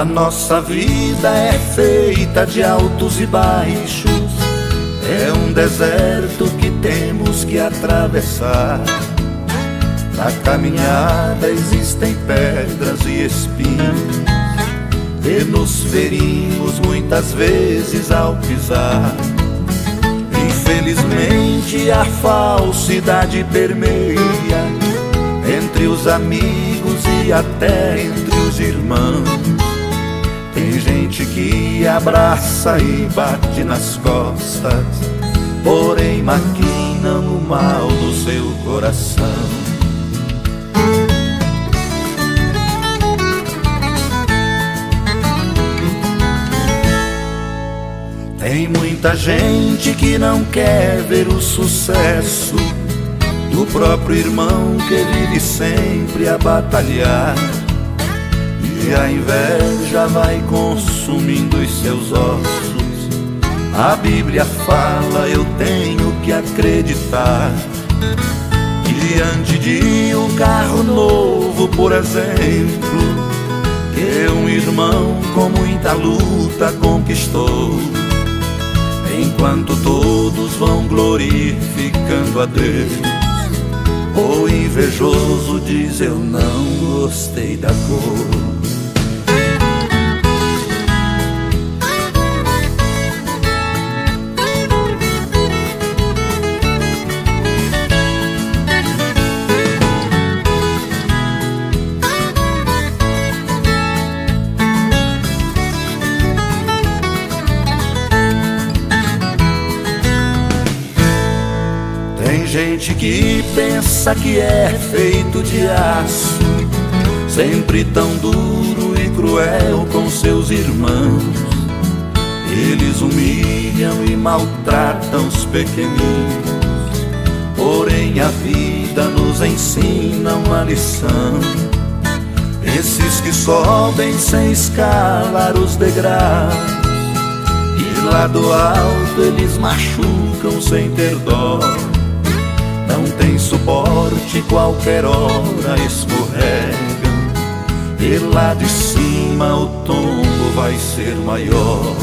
A nossa vida é feita de altos e baixos, é um deserto que temos que atravessar. Na caminhada existem pedras e espinhos, e nos ferimos muitas vezes ao pisar. Infelizmente a falsidade permeia entre os amigos e até entre os irmãos. Abraça e bate nas costas, porém maquinam o mal do seu coração. Tem muita gente que não quer ver o sucesso do próprio irmão que vive sempre a batalhar. A inveja vai consumindo os seus ossos. A Bíblia fala, eu tenho que acreditar. Que diante de um carro novo, por exemplo, que um irmão com muita luta conquistou. Enquanto todos vão glorificando a Deus, o invejoso diz: Eu não gostei da cor. Que pensa que é feito de aço, sempre tão duro e cruel com seus irmãos. Eles humilham e maltratam os pequeninos, porém a vida nos ensina uma lição. Esses que sobem sem escalar os degraus, e lá do alto eles machucam sem ter dó suporte, qualquer hora escorregam. E lá de cima o tombo vai ser maior.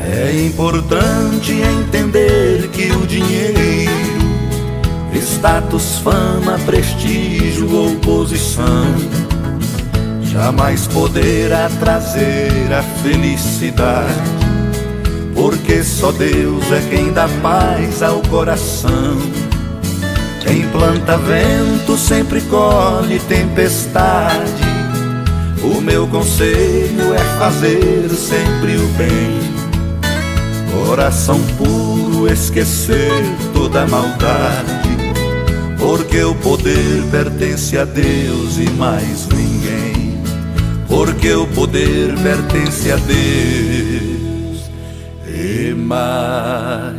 É importante entender que o dinheiro, status, fama, prestígio ou posição jamais poderá trazer a felicidade, porque só Deus é quem dá paz ao coração. Quem planta vento sempre colhe tempestade. O meu conselho é fazer sempre o bem. Coração puro, esquecer toda maldade. Porque o poder pertence a Deus e mais ninguém porque o poder pertence a Deus. E mais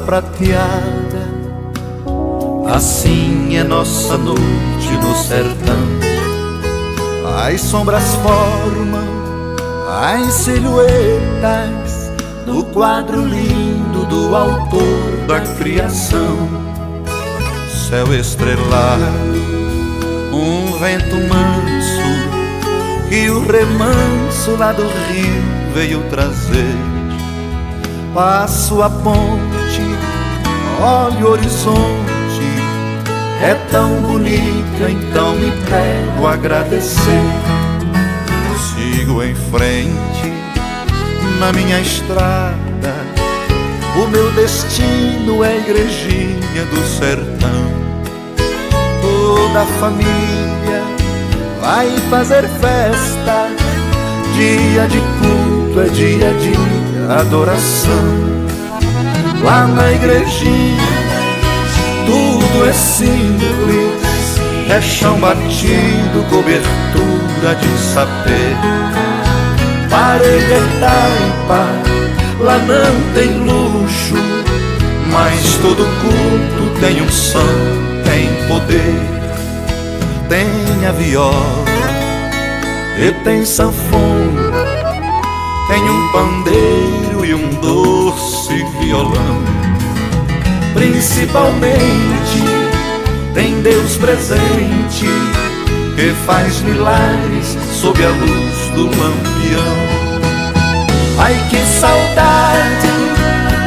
prateada. Assim é nossa noite no sertão. As sombras formam as silhuetas do quadro lindo do autor da criação. Céu estrelado, um vento manso que o remanso lá do rio veio trazer. Passo a ponte olho o horizonte, é tão bonita, então me pego a agradecer. Sigo em frente na minha estrada, o meu destino é a igrejinha do sertão. Toda a família vai fazer festa, dia de culto é dia de adoração. Lá na igrejinha, tudo é simples, é chão batido, cobertura de sapê. Parede é taipa, lá não tem luxo, mas todo culto tem um som, tem poder, tem a viola e tem sanfona, tem um pandeiro e um doce violão. Principalmente tem Deus presente que faz milagres sob a luz do lampião. Ai que saudade,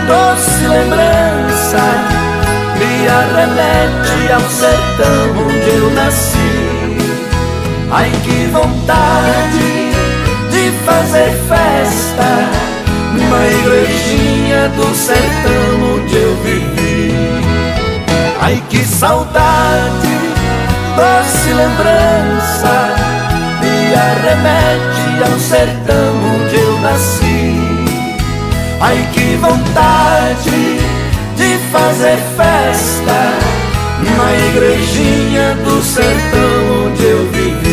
doce lembrança, me arremete ao sertão onde eu nasci. Ai que vontade de fazer festa numa igrejinha do sertão onde eu vivi. Ai que saudade, doce lembrança, me arremete ao sertão onde eu nasci. Ai que vontade de fazer festa na igrejinha do sertão onde eu vivi.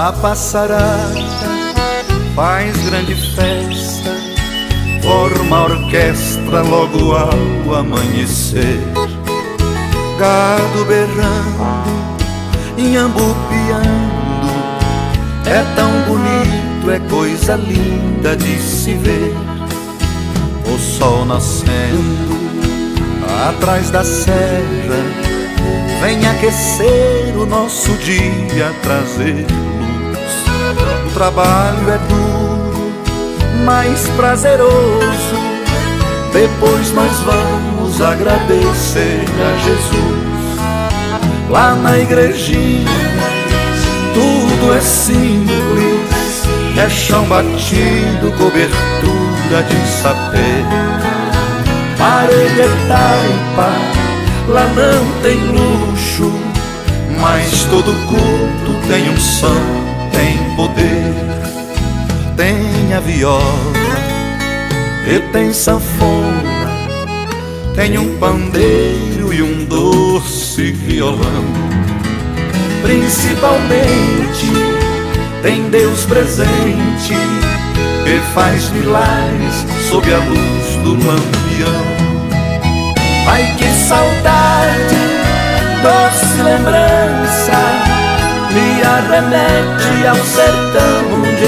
A passarada faz grande festa, forma orquestra logo ao amanhecer gado berrando, inhambu piando. É tão bonito, é coisa linda de se ver. O sol nascendo atrás da serra vem aquecer o nosso dia, trazer. O trabalho é duro, mas prazeroso. Depois nós vamos agradecer a Jesus. Lá na igrejinha, tudo é simples, é chão batido, cobertura de sapê. Parede é taipa, lá não tem luxo, mas todo culto tem um poder, tem a viola e tem sanfona, tem um pandeiro e um doce violão. Principalmente tem Deus presente que faz milagres sob a luz do lampião. Ai que saudade, doce lembrança, me arremete ao sertão.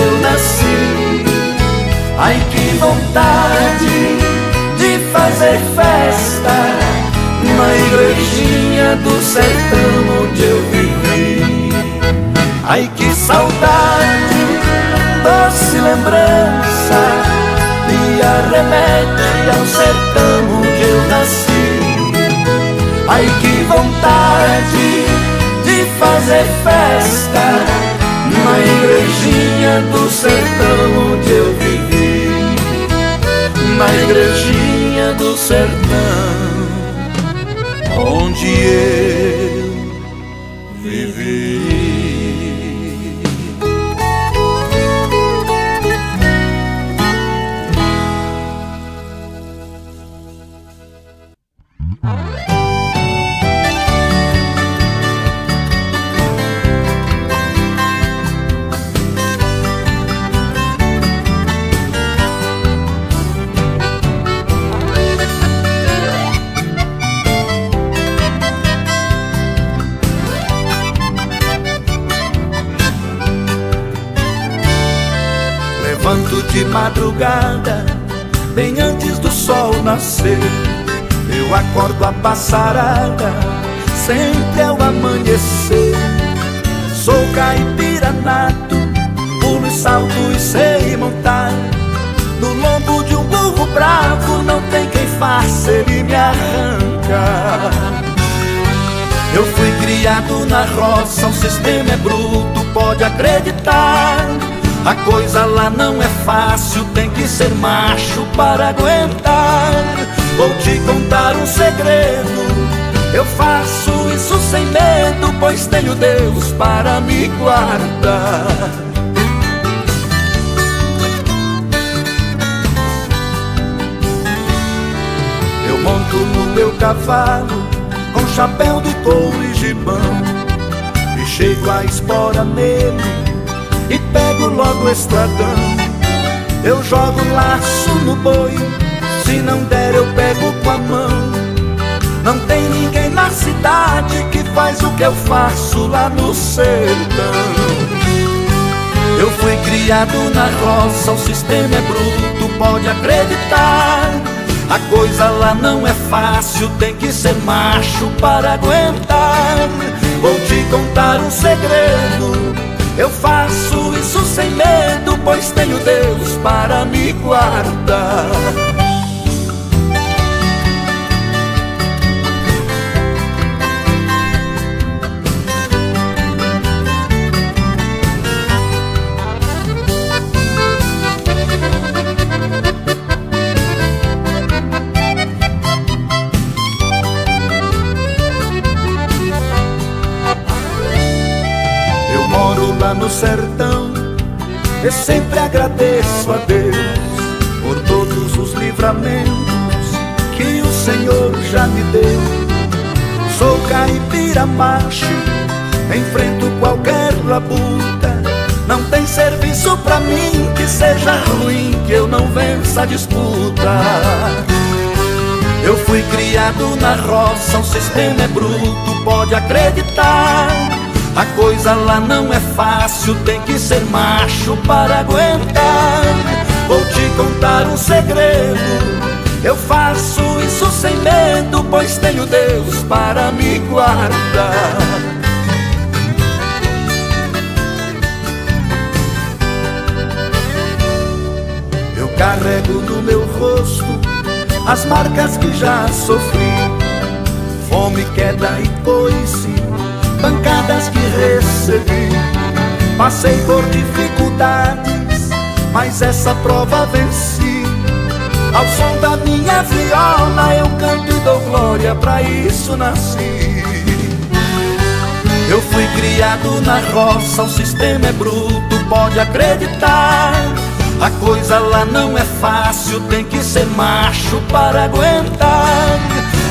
Ai que vontade de fazer festa na igrejinha do sertão onde eu vivi. Ai que saudade, doce lembrança, me arremete ao sertão onde eu nasci. Ai que vontade de fazer festa na igrejinha do sertão onde eu passarada, sempre ao amanhecer. Sou caipira nato, pulo e salto e sei montar. No lombo de um burro bravo, não tem quem faça, ele me arranca. Eu fui criado na roça, o sistema é bruto, pode acreditar. A coisa lá não é fácil, tem que ser macho para aguentar. Vou te contar um segredo. Eu faço isso sem medo, pois tenho Deus para me guardar. Eu monto no meu cavalo com chapéu de couro e gibão e chego a espora nele e pego logo o estradão. Eu jogo laço no boi, se não der eu pego com a mão. Não tem ninguém na cidade que faz o que eu faço lá no sertão. Eu fui criado na roça, o sistema é bruto, pode acreditar. A coisa lá não é fácil, tem que ser macho para aguentar. Vou te contar um segredo eu faço isso sem medo, pois tenho Deus para me guardar. No sertão. E sempre agradeço a Deus Por todos os livramentos Que o Senhor já me deu. Sou caipira macho Enfrento qualquer labuta. Não tem serviço pra mim Que seja ruim Que eu não vença a disputa. Eu fui criado na roça, o sistema é bruto, pode acreditar. A coisa lá não é fácil, tem que ser macho para aguentar. Vou te contar um segredo. Eu faço isso sem medo, pois tenho Deus para me guardar. Eu carrego no meu rosto as marcas que já sofri, fome, queda e coice que recebi. Passei por dificuldades, mas essa prova venci. Ao som da minha viola eu canto e dou glória, pra isso nasci. Eu fui criado na roça, o sistema é bruto, pode acreditar. A coisa lá não é fácil, tem que ser macho para aguentar.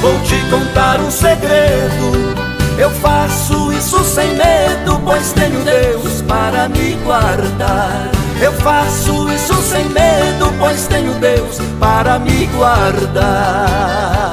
Vou te contar um segredo eu faço isso sem medo, pois tenho Deus para me guardar. Eu faço isso sem medo, pois tenho Deus para me guardar.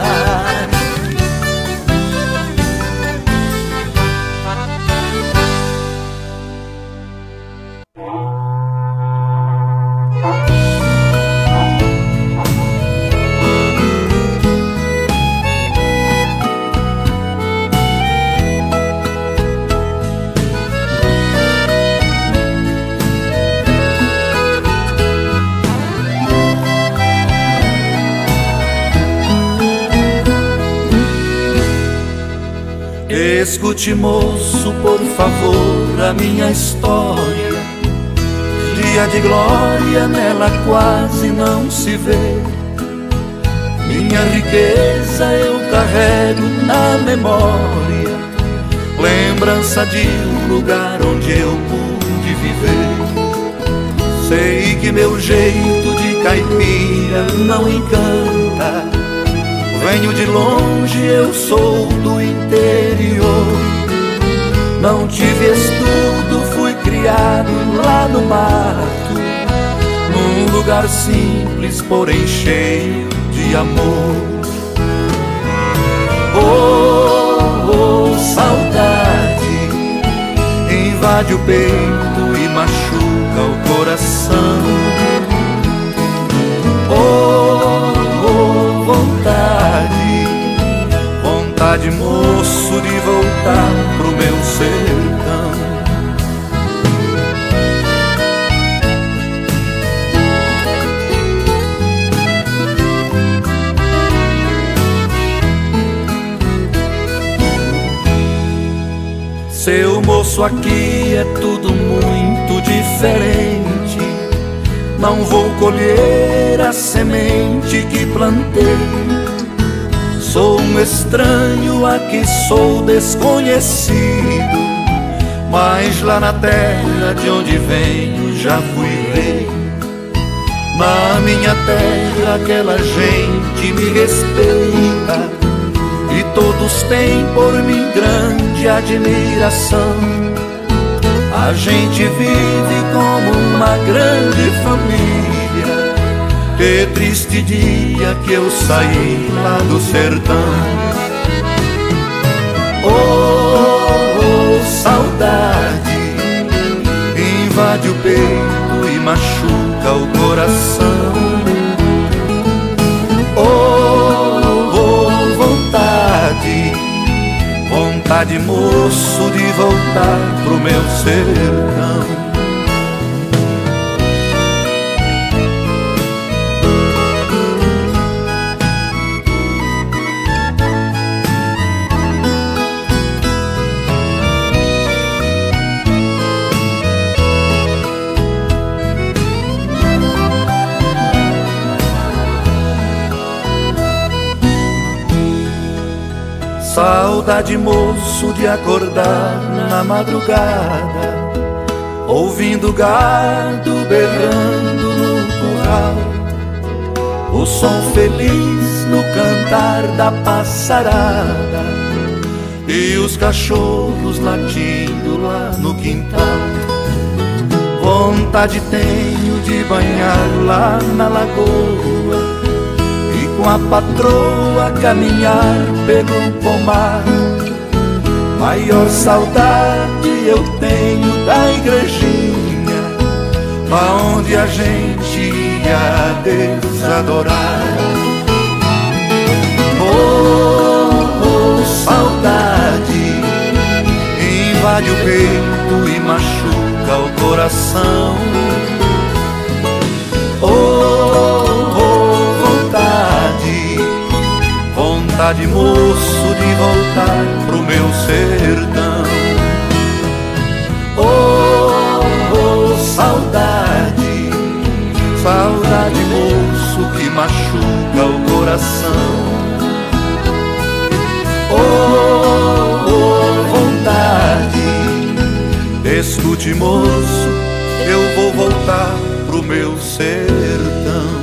Escute, moço, por favor, a minha história. Dia de glória nela quase não se vê. Minha riqueza eu carrego na memória, lembrança de um lugar onde eu pude viver. Sei que meu jeito de caipira não encanta Venho de longe, eu sou do interior. Não tive estudo, fui criado lá no mato, num lugar simples, porém cheio de amor. Oh, oh, saudade invade o peito e machuca o coração. Vontade, moço, de voltar pro meu sertão. Seu moço, aqui é tudo muito diferente. não vou colher a semente que plantei. Sou um estranho, aqui sou desconhecido. Mas lá na terra de onde venho já fui rei. Na minha terra aquela gente me respeita e todos têm por mim grande admiração. A gente vive como uma grande família. Que triste dia que eu saí lá do sertão. Oh, oh saudade invade o peito e machuca o coração. Oh, oh vontade vontade, moço, de voltar pro meu sertão. Saudade, moço, de acordar na madrugada, ouvindo gado berrando no curral, o som feliz no cantar da passarada e os cachorros latindo lá no quintal. Vontade tenho de banhar lá na lagoa com a patroa caminhar pelo pomar. Maior saudade eu tenho da igrejinha, onde a gente ia desadorar. Oh, oh, saudade invade o peito e machuca o coração. Oh, vontade, moço, de voltar pro meu sertão. Oh, oh, saudade, saudade, moço, que machuca o coração. Oh, oh, vontade, escute, moço, eu vou voltar pro meu sertão.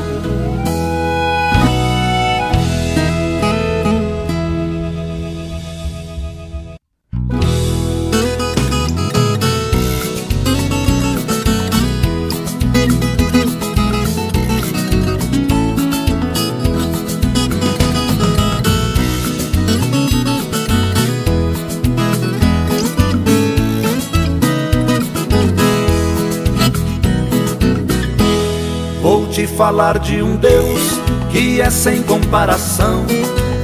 Falar de um Deus que é sem comparação.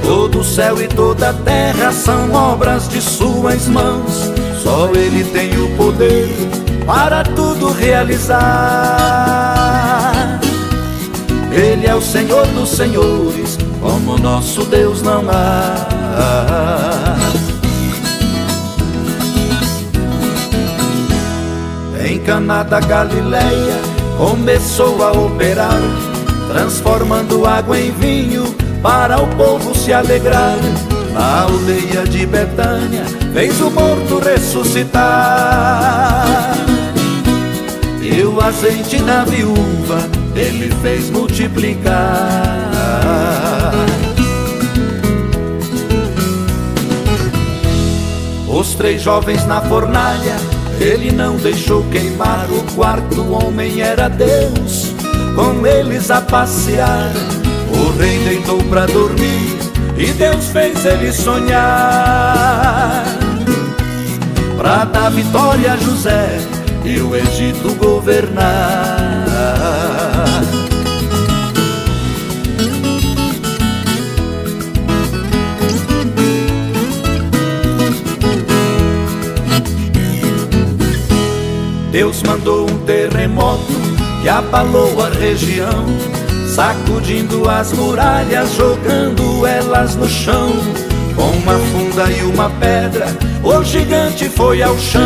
Todo o céu e toda a terra são obras de suas mãos. Só Ele tem o poder para tudo realizar. Ele é o Senhor dos senhores, como nosso Deus não há. Em Caná da Galileia começou a operar, transformando água em vinho para o povo se alegrar. Na aldeia de Betânia fez o morto ressuscitar. E o azeite da viúva ele fez multiplicar. Os três jovens na fornalha ele não deixou queimar o quarto homem era Deus, com eles a passear. O rei deitou pra dormir e Deus fez ele sonhar. Pra dar vitória a José e o Egito governar. Deus mandou um terremoto que abalou a região, sacudindo as muralhas, jogando elas no chão. Com uma funda e uma pedra, o gigante foi ao chão.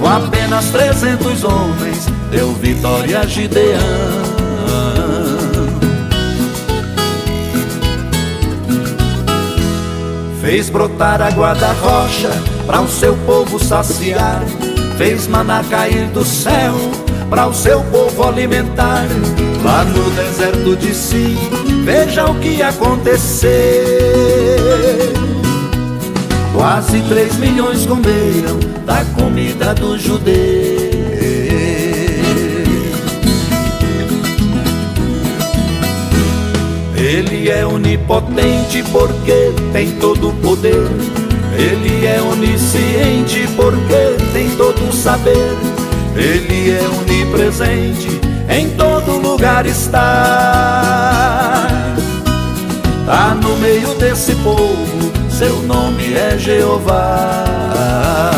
Com apenas trezentos homens, deu vitória a Gideão. Fez brotar água da rocha para o seu povo saciar, fez maná cair do céu para o seu povo alimentar. Lá no deserto de Si, veja o que aconteceu. Quase três milhões comeram da comida do judeu. Ele é onipotente porque tem todo o poder. Ele é onisciente porque tem todo o saber. Ele é onipresente, em todo lugar está. Tá no meio desse povo, seu nome é Jeová.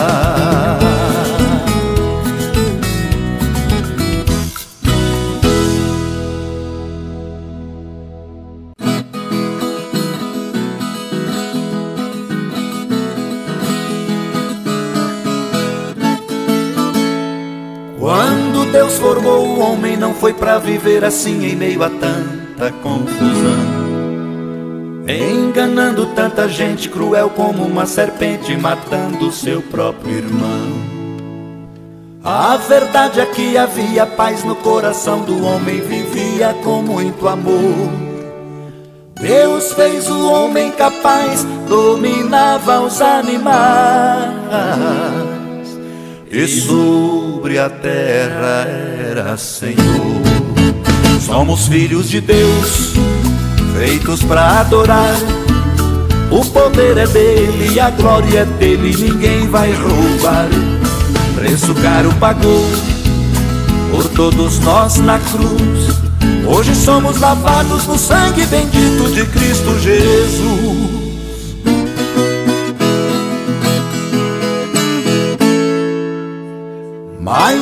Viver assim em meio a tanta confusão. Enganando tanta gente cruel como uma serpente matando seu próprio irmão. A verdade é que havia paz no coração do homem, vivia com muito amor. Deus fez o homem capaz, dominava os animais. E sobre a terra era Senhor. Somos filhos de Deus, feitos para adorar. O poder é dele, a glória é dele, ninguém vai roubar. Preço caro pagou por todos nós na cruz. Hoje somos lavados no sangue bendito de Cristo Jesus.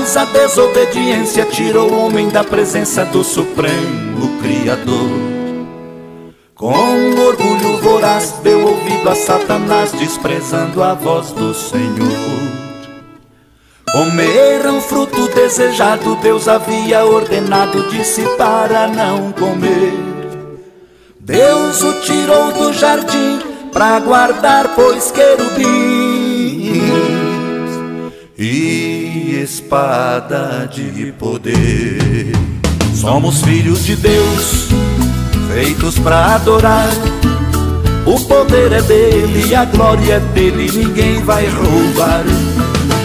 Mas a desobediência tirou o homem da presença do Supremo Criador. Com orgulho voraz deu ouvido a Satanás, desprezando a voz do Senhor. Comeram fruto desejado, Deus havia ordenado, disse para não comer. Deus o tirou do jardim para guardar, pois querubim e espada de poder. Somos filhos de Deus, feitos para adorar. O poder é dele, a glória é dele, ninguém vai roubar.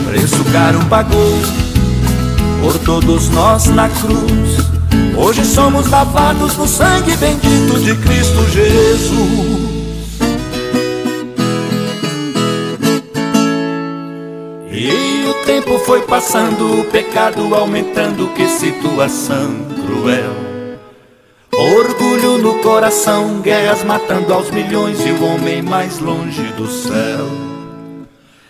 Preço caro pagou por todos nós na cruz. Hoje somos lavados no sangue bendito de Cristo Jesus. Tempo foi passando, o pecado aumentando, que situação cruel. Orgulho no coração, guerras matando aos milhões e o homem mais longe do céu.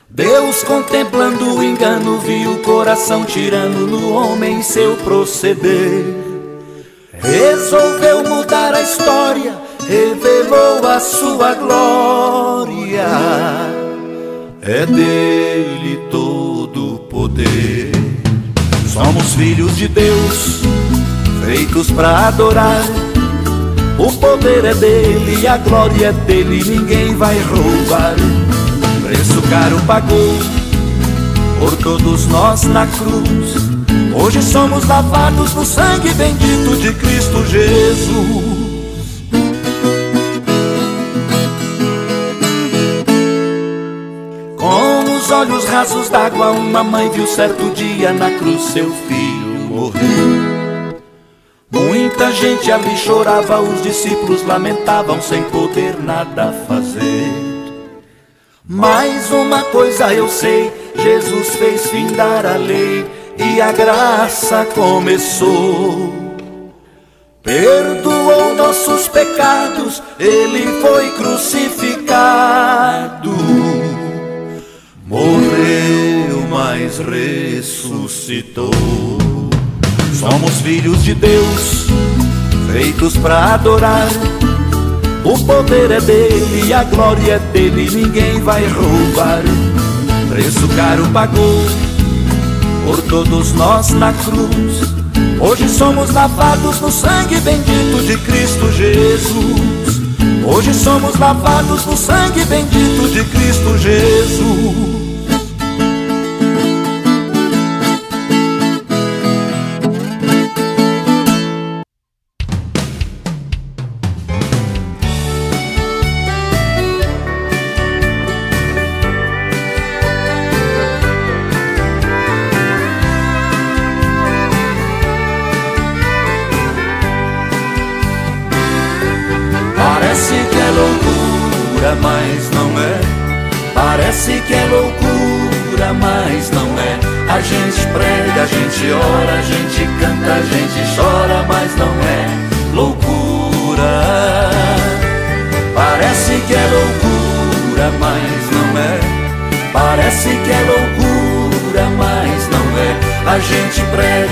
Deus contemplando o engano, viu o coração tirando no homem seu proceder. Resolveu mudar a história, revelou a sua glória. É dele todo poder. Somos filhos de Deus, feitos para adorar. O poder é dele, a glória é dele, ninguém vai roubar. Preço caro pagou por todos nós na cruz. Hoje somos lavados no sangue bendito de Cristo Jesus. Rasos d'água, uma mãe viu certo dia na cruz seu filho morrer. Muita gente ali chorava, os discípulos lamentavam sem poder nada fazer. Mas uma coisa eu sei, Jesus fez findar a lei e a graça começou. Perdoou nossos pecados, ele foi crucificado. Morreu, mas ressuscitou. Somos filhos de Deus, feitos para adorar. O poder é dele, a glória é dele, ninguém vai roubar. Preço caro pagou por todos nós na cruz. Hoje somos lavados no sangue bendito de Cristo Jesus. Hoje somos lavados no sangue bendito de Cristo Jesus.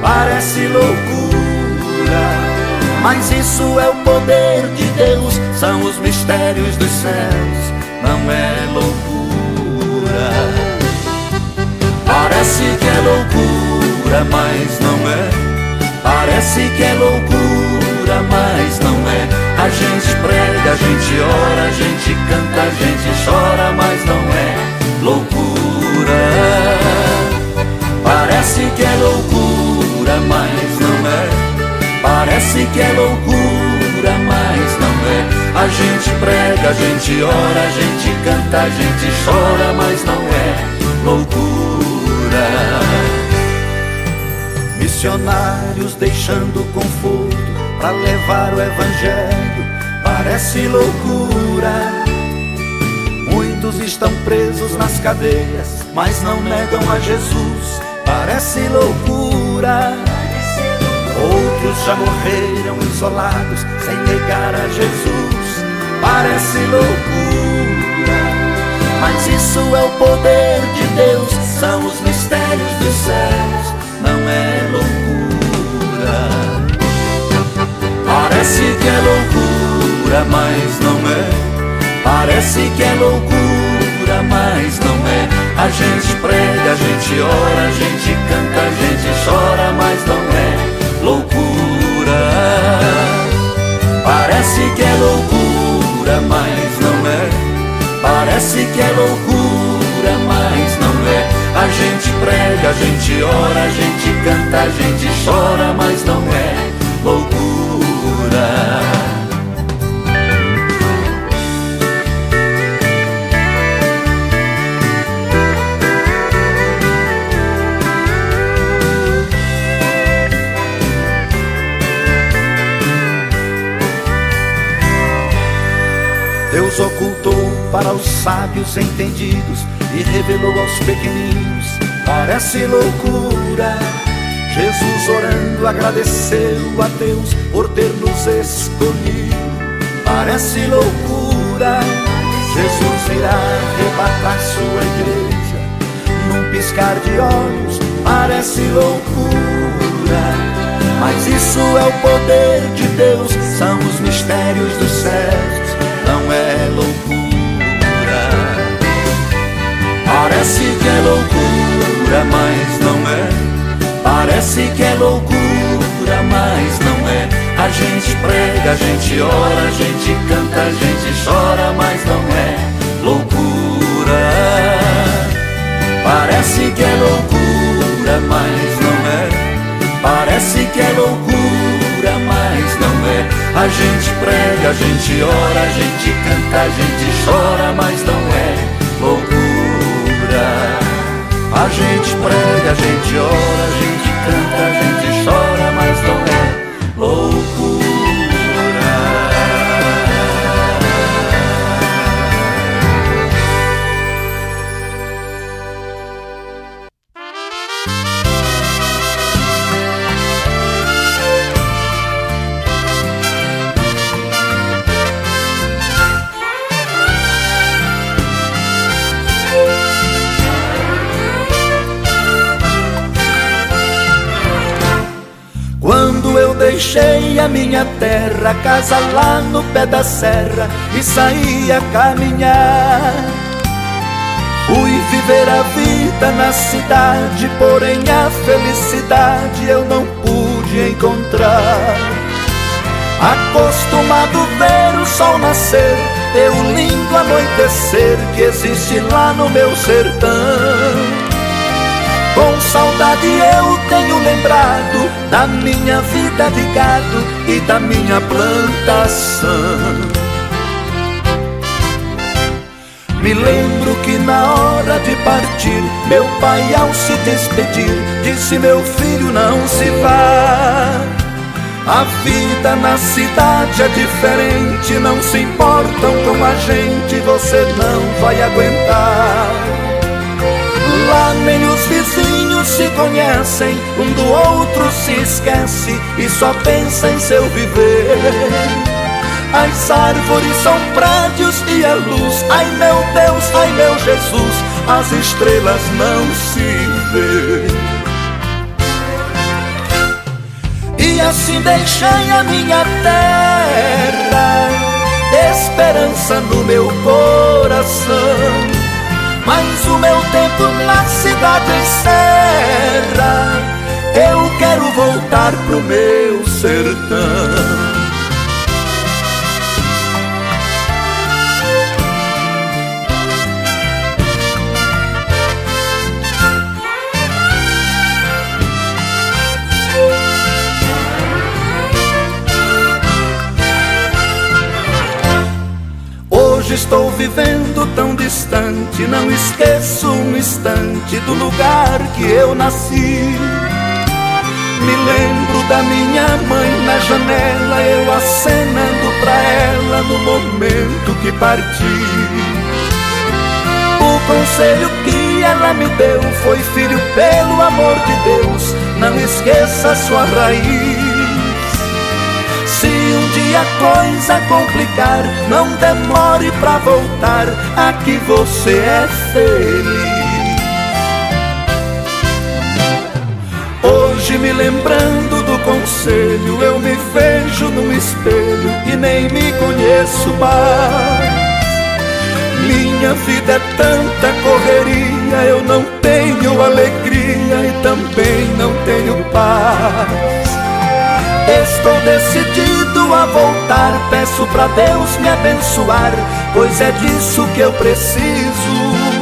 parece loucura. Mas isso é o poder de Deus, são os mistérios dos céus, não é loucura. Parece que é loucura, mas não é. Parece que é loucura, mas não é. A gente prega, a gente ora, a gente canta, a gente chora, mas não é loucura. Parece que é loucura, mas não é. Parece que é loucura, mas não é. A gente prega, a gente ora, a gente canta, a gente chora, mas não é loucura. Missionários deixando conforto para levar o evangelho, parece loucura. Muitos estão presos nas cadeias, mas não negam a Jesus, parece loucura. Outros já morreram isolados, sem negar a Jesus, parece loucura. Mas isso é o poder de Deus, são os mistérios dos céus não é loucura. Parece que é loucura, mas não é. Parece que é loucura, mas não é. A gente prega, a gente ora, a gente canta, a gente chora, mas não é loucura. Parece que é loucura, mas não é. Parece que é loucura, mas não é. A gente prega, a gente ora, a gente canta, a gente chora, mas não é loucura. Deus ocultou para os sábios entendidos e revelou aos pequeninos. Parece loucura. Jesus orando agradeceu a Deus por ter nos escolhido. Parece loucura. Jesus irá arrebatar sua igreja num piscar de olhos. Parece loucura. Mas isso é o poder de Deus, são os mistérios dos céus, Parece que é loucura, mas não é. Parece que é loucura, mas não é. A gente prega, a gente ora, a gente canta, a gente chora, mas não é loucura. Parece que é loucura, mas não é. Parece que é loucura, mas não é. A gente prega, a gente ora, a gente canta, a gente chora, mas não é loucura. Gente prega, a gente ora, a gente canta, a gente chora, mas não é loucura. Deixei a minha terra, casa lá no pé da serra e saí a caminhar. Fui viver a vida na cidade, porém a felicidade eu não pude encontrar. Acostumado ver o sol nascer, o lindo anoitecer que existe lá no meu sertão. Com saudade eu tenho lembrado da minha vida de gado e da minha plantação. Me lembro que na hora de partir, meu pai ao se despedir, disse meu filho não se vá. A vida na cidade é diferente, não se importam com a gente, você não vai aguentar. Lá nem os vizinhos se conhecem, um do outro se esquece e só pensa em seu viver. As árvores são prédios e a luz, ai meu Deus, ai meu Jesus, as estrelas não se vê. E assim deixei a minha terra, esperança no meu coração mas o meu tempo na cidade encerra. Eu quero voltar pro meu sertão. Hoje estou vivendo tão distante, não esqueço um instante do lugar que eu nasci. Me lembro da minha mãe na janela, eu acenando pra ela no momento que parti. O conselho que ela me deu foi: filho, pelo amor de Deus, não esqueça sua raiz. Dia a coisa complicar, não demore pra voltar, aqui você é feliz. Hoje me lembrando do conselho, eu me vejo no espelho e nem me conheço mais. Minha vida é tanta correria, eu não tenho alegria e também não tenho paz. Estou decidido a voltar, peço pra Deus me abençoar, pois é disso que eu preciso.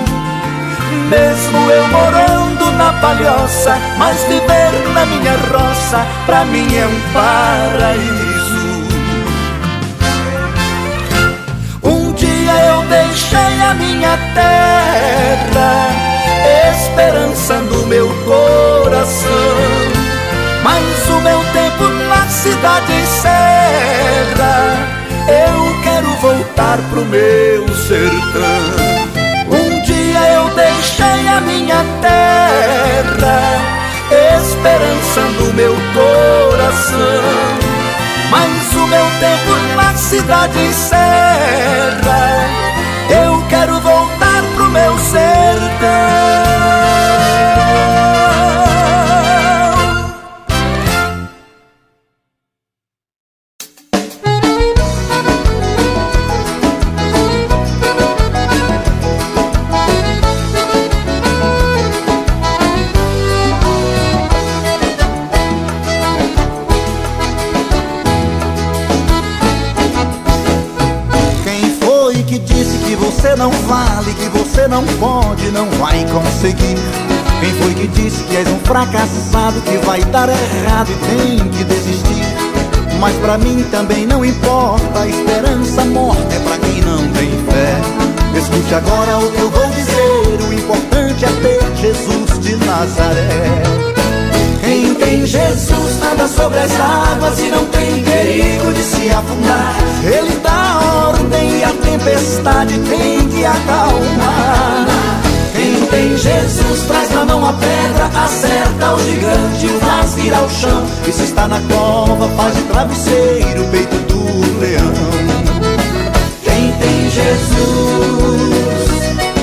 Mesmo eu morando na palhoça, mas viver na minha roça, pra mim é um paraíso. Um dia eu deixei a minha terra, esperança no meu coração. Mas o meu tempo cidade encerra. Eu quero voltar pro meu sertão. Um dia eu deixei a minha terra, esperança no meu coração. Mas o meu tempo na cidade encerra. Eu quero voltar pro meu sertão. Não pode, não vai conseguir. Quem foi que disse que és um fracassado, que vai dar errado e tem que desistir? Mas pra mim também não importa, a esperança morta é pra quem não tem fé. Escute agora o que eu vou dizer, o importante é ter Jesus de Nazaré. Quem tem Jesus nada sobre as águas e não tem perigo de se afundar. Ele dá ordem e a tempestade tem que acalmar. Quem tem Jesus traz na mão a pedra, acerta o gigante, o faz virar o chão. E se está na cova, faz de travesseiro o peito do leão. Quem tem Jesus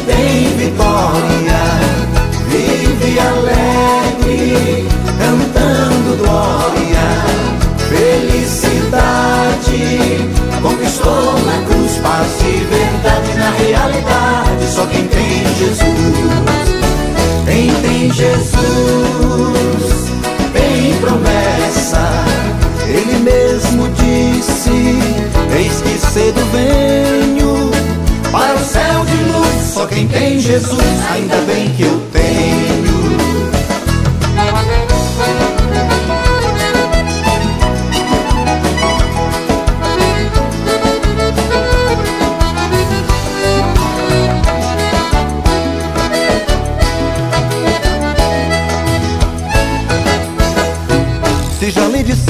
tem vitória, vive alegre, glória, felicidade. Conquistou na cruz paz e verdade na realidade. Só quem tem Jesus, quem tem Jesus, tem promessa. Ele mesmo disse: Eis que cedo venho para o céu de luz. Só quem tem Jesus, ainda bem que eu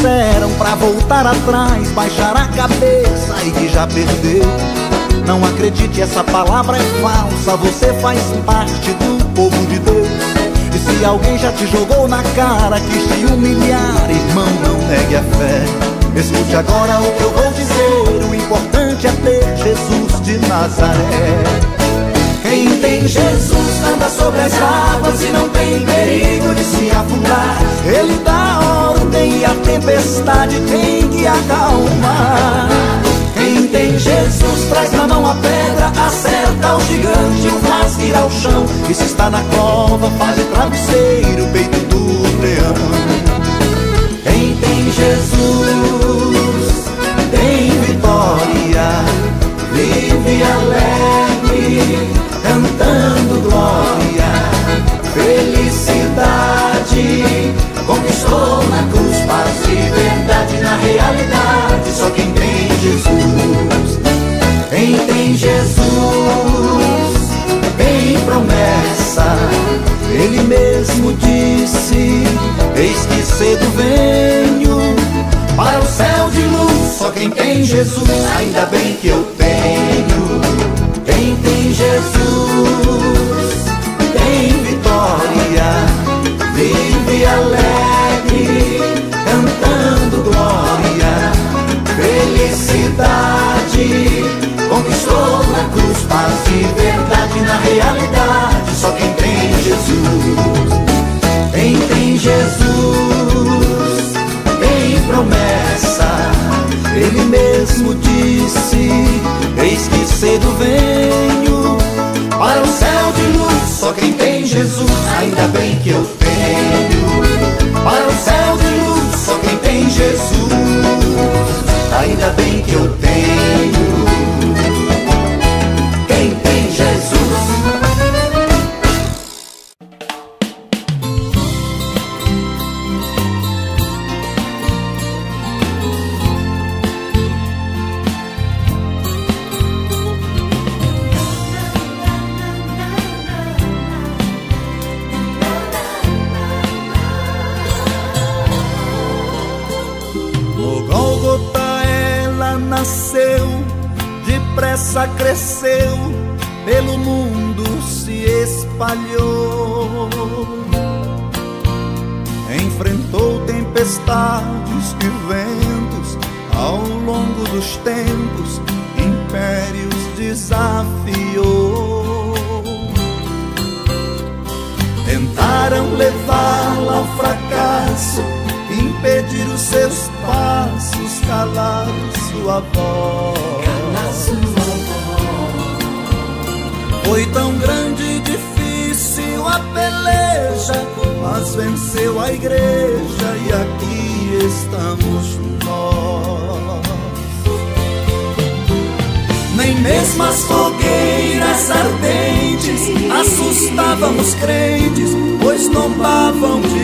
disseram pra voltar atrás, baixar a cabeça e que já perdeu. Não acredite, essa palavra é falsa. Você faz parte do povo de Deus. E se alguém já te jogou na cara, quis te humilhar, irmão, não negue a fé. Escute agora o que eu vou dizer. O importante é ter Jesus de Nazaré. Quem tem Jesus anda sobre as águas e não tem perigo de se afundar. Ele dá ordem e a tempestade tem que acalmar. Quem tem Jesus traz na mão a pedra, acerta o gigante, o faz ir ao chão. E se está na cova, faz de travesseiro o peito do leão. Quem tem Jesus tem vitória, vive alegre, cantando glória, Conquistou na cruz paz e verdade na realidade. Só quem tem Jesus, quem tem Jesus tem promessa. Ele mesmo disse: Eis que cedo venho para o céu de luz. Só quem tem Jesus, ainda bem que eu tenho. Quem tem Jesus tem vitória, alegre, cantando glória, felicidade. Conquistou na cruz paz e verdade na realidade. Só quem tem Jesus, quem tem Jesus tem promessa. Ele mesmo disse: Eis que cedo venho para o céu de luz. Só quem tem Jesus, ainda bem que eu tenho. Ainda bem que eu tenho. Assustavam os crentes, pois tombavam de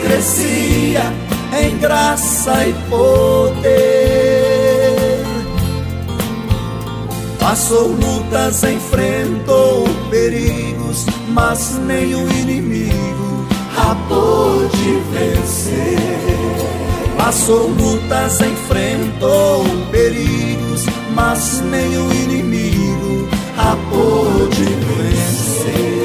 crescia em graça e poder. Passou lutas, enfrentou perigos, mas nem o inimigo a pôde vencer. Passou lutas, enfrentou perigos, mas nem o inimigo a pôde vencer.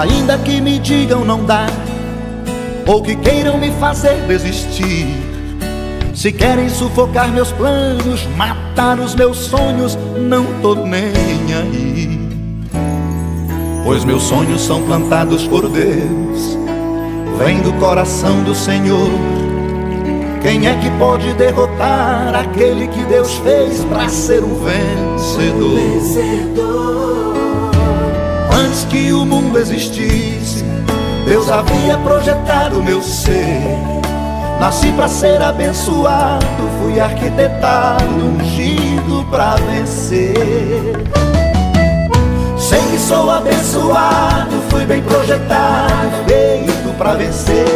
Ainda que me digam não dá, ou que queiram me fazer desistir. Se querem sufocar meus planos, matar os meus sonhos, não tô nem aí. Pois meus sonhos são plantados por Deus, vem do coração do Senhor. Quem é que pode derrotar aquele que Deus fez para ser um vencedor? Antes que o mundo existisse, Deus havia projetado meu ser. Nasci para ser abençoado, fui arquitetado, ungido para vencer. Sei que sou abençoado, fui bem projetado, feito para vencer.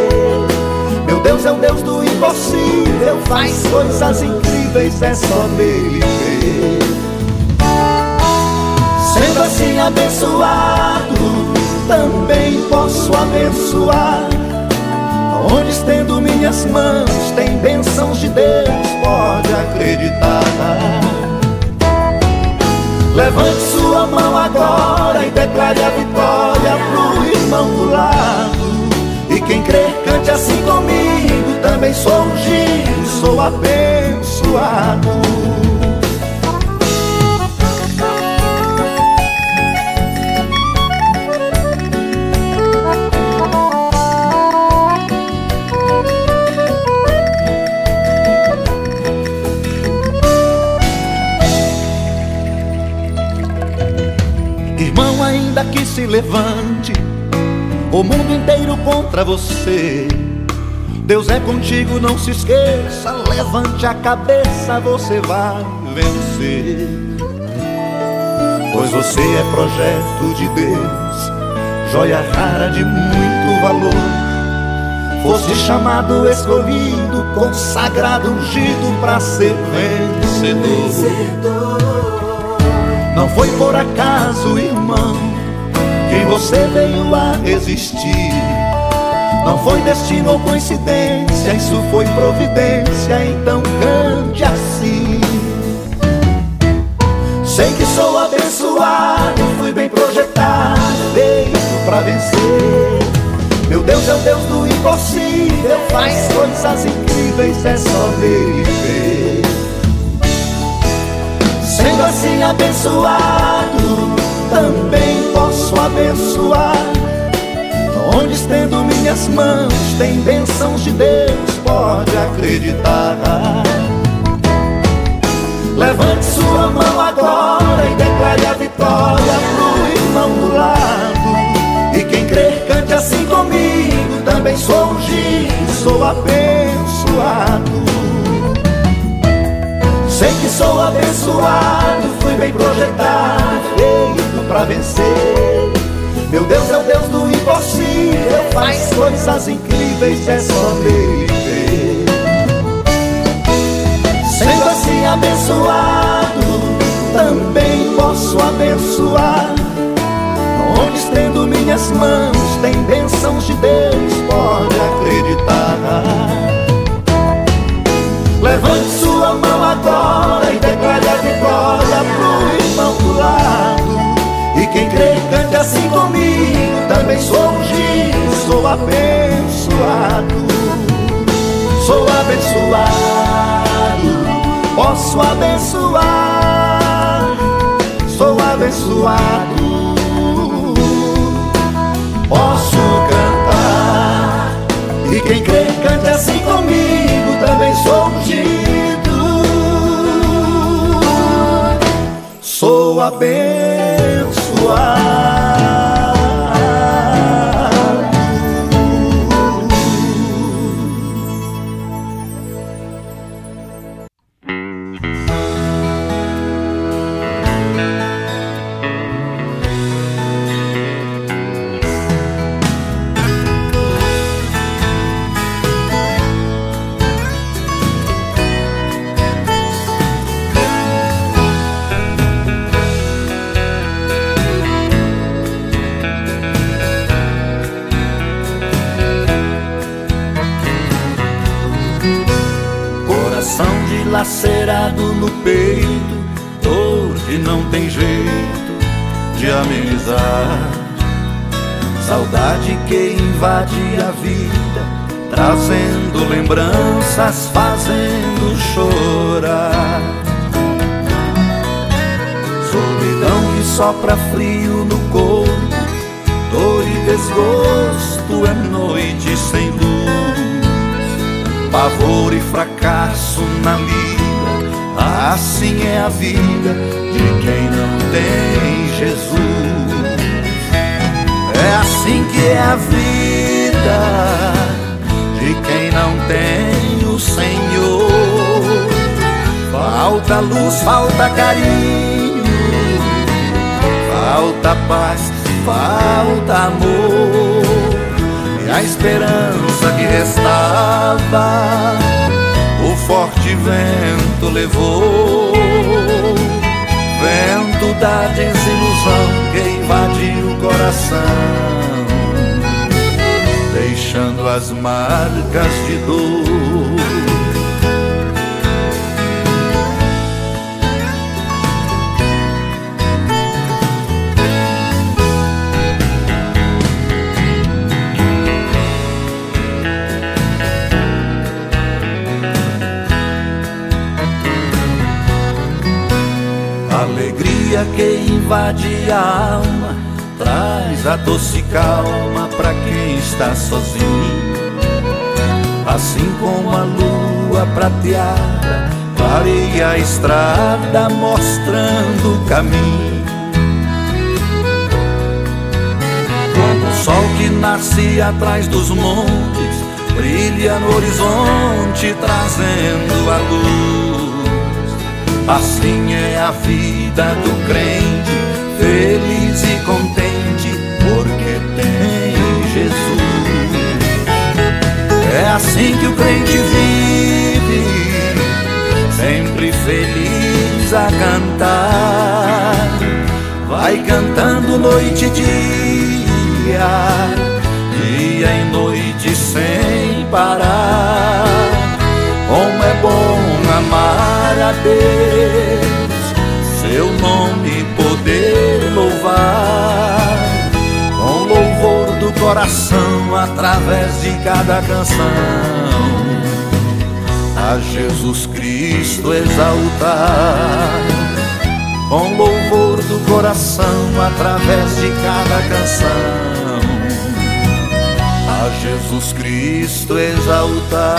Meu Deus é o Deus do impossível, faz coisas incríveis, é só dele ver. Sendo assim abençoado, também posso abençoar. Onde estendo minhas mãos, tem bênçãos de Deus, pode acreditar. Levante sua mão agora e declare a vitória pro irmão do lado. E quem crer, cante assim comigo. Também sou ungido, sou abençoado. Se levante o mundo inteiro contra você. Deus é contigo, não se esqueça. Levante a cabeça, você vai vencer. Pois você é projeto de Deus, joia rara de muito valor. Fosse chamado, escolhido, consagrado, ungido para ser vencedor. Não foi por acaso, irmão, que você veio a existir. Não foi destino ou coincidência, isso foi providência, então cante assim. Sei que sou abençoado, fui bem projetado, feito pra vencer. Meu Deus é o Deus do impossível, faz coisas incríveis, é só dele ver. Sendo assim abençoado, também posso abençoar. Onde estendo minhas mãos, tem bênçãos de Deus, pode acreditar. Levante sua mão agora e declare a vitória pro irmão do lado. E quem crer, cante assim comigo. Também sou ungido, sou abençoado. Sei que sou abençoado, fui bem projetado, pra vencer. Meu Deus é o Deus do impossível, faz coisas incríveis, é só nele ver. Sendo assim abençoado, também posso abençoar. Onde estendo minhas mãos, tem bênçãos de Deus, pode acreditar. Levante sua mão agora e declare a vitória pro quem cante assim comigo, também sou ungido, sou abençoado. Sou abençoado, posso abençoar, sou abençoado. Posso cantar, e quem crê, cante assim comigo, também sou ungido. Sou abençoado água. Lacerado no peito, dor que não tem jeito de amenizar. Saudade que invade a vida, trazendo lembranças, fazendo chorar. Solidão que sopra frio no corpo, dor e desgosto é noite sem luz pavor e fracasso na vida. Assim é a vida de quem não tem Jesus. É assim que é a vida de quem não tem o Senhor. Falta luz, falta carinho, falta paz, falta amor a esperança que restava, o forte vento levou. Vento da desilusão que invadiu o coração, deixando as marcas de dor. Alegria que invade a alma traz a doce calma para quem está sozinho. Assim como a lua prateada clareia a estrada mostrando o caminho. Como o sol que nasce atrás dos montes brilha no horizonte trazendo a luz. Assim é a vida do crente, feliz e contente, porque tem Jesus. É assim que o crente vive, sempre feliz a cantar. Vai cantando noite e dia, dia e noite sem parar. A Deus, seu nome poder louvar, com louvor do coração através de cada canção, a Jesus Cristo exaltar, com louvor do coração através de cada canção a Jesus Cristo exaltar.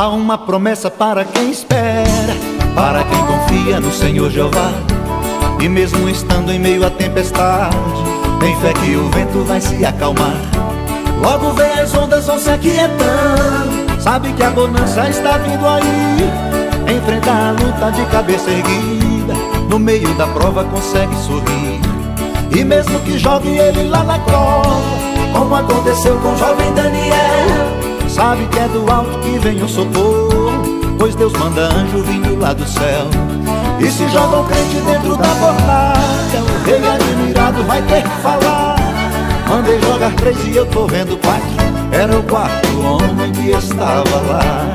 Uma promessa para quem espera, para quem confia no Senhor Jeová. E mesmo estando em meio à tempestade, tem fé que o vento vai se acalmar. Logo vem as ondas vão se aquietando, sabe que a bonança está vindo aí. Enfrenta a luta de cabeça erguida, no meio da prova consegue sorrir. E mesmo que jogue ele lá na cova, como aconteceu com o jovem Daniel, sabe que é do alto que vem o socorro, pois Deus manda anjo vindo lá do céu. E se joga o crente dentro da fornalha O rei admirado vai ter que falar. Mandei jogar três e eu tô vendo quatro Era o quarto homem que estava lá.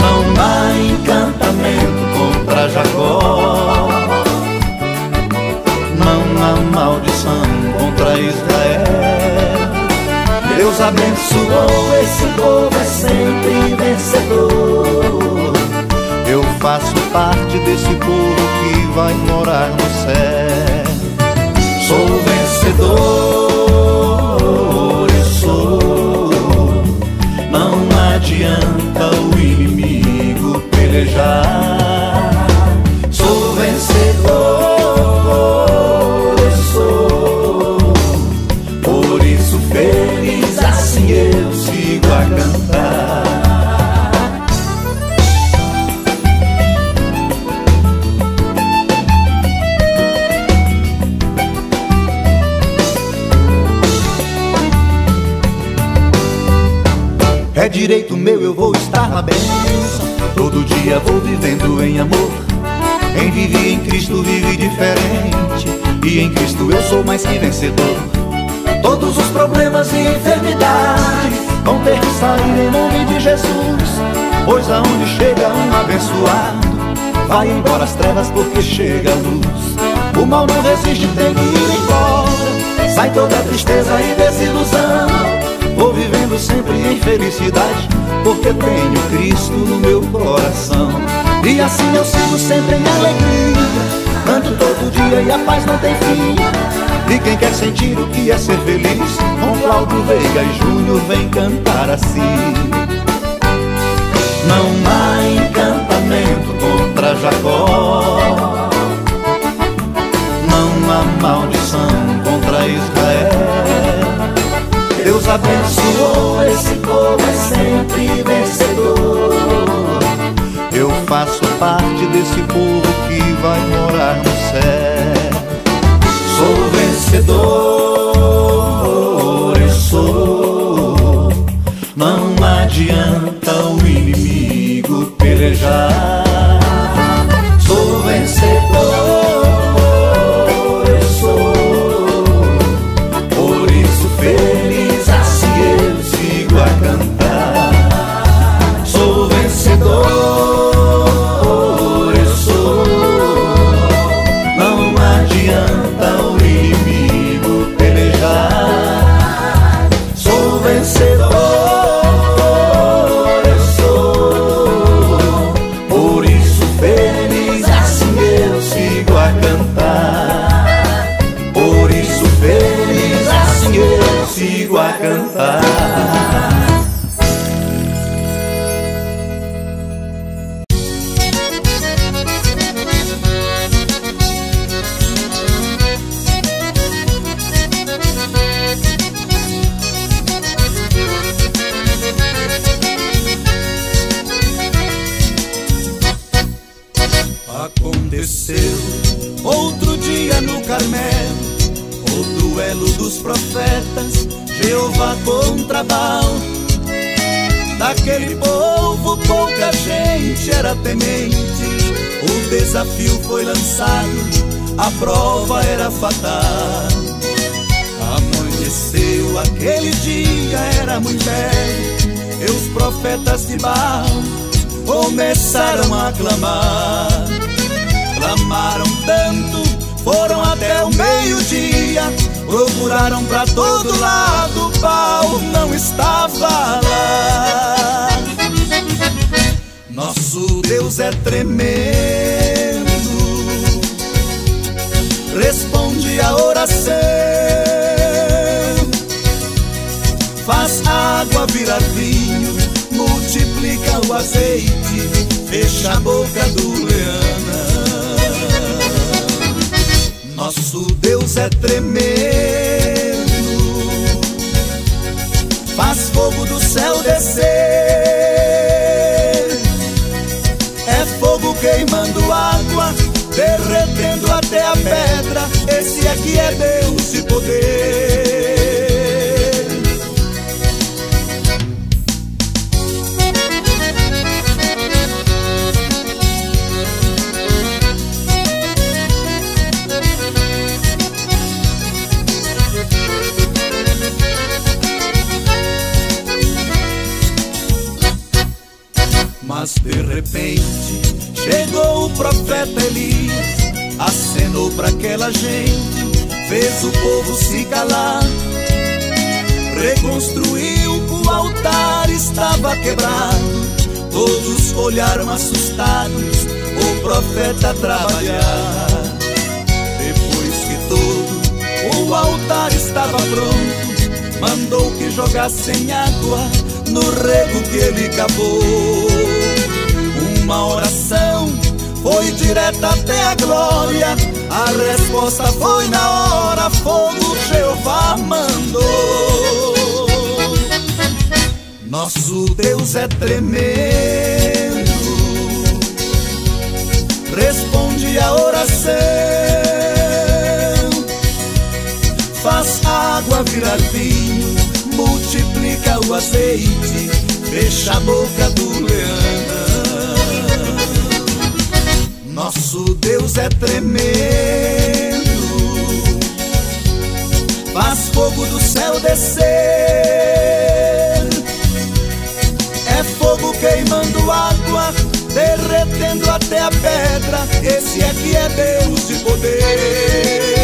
Não há encantamento contra Jacó. Não há maldição contra Israel Deus abençoou esse povo é sempre vencedor eu faço parte desse povo que vai morar no céu. Sou vencedor, eu sou. Não adianta o inimigo pelejar. Direito meu, eu vou estar na bênção. Todo dia vou vivendo em amor. Quem vive em Cristo vive diferente. E em Cristo eu sou mais que vencedor. Todos os problemas e enfermidades Vão ter que sair em nome de Jesus. Pois aonde chega um abençoado Vai embora as trevas porque chega a luz. O mal não resiste, tem que ir embora. Sai toda tristeza e desilusão Vou vivendo sempre em felicidade Porque tenho Cristo no meu coração. E assim eu sigo sempre em alegria. Canto todo dia e a paz não tem fim. E quem quer sentir o que é ser feliz Com Cláudio Veiga e Júnior vem cantar assim. Não há encantamento contra Jacó. Não há maldição Abençoou, esse povo é sempre vencedor. Eu faço parte desse povo que vai morar no céu. Sou vencedor, eu sou. Não adianta o inimigo pelejar. Profeta trabalhar. Depois que todo o altar estava pronto, mandou que jogassem água no rego que ele cavou. Uma oração foi direta até a glória. A resposta foi na hora, fogo Jeová mandou. Nosso Deus é tremendo, a oração, faz água virar vinho multiplica o azeite, fecha a boca do leão. Nosso Deus é tremendo, faz fogo do céu descer, até a pedra. Esse é que é Deus de poder.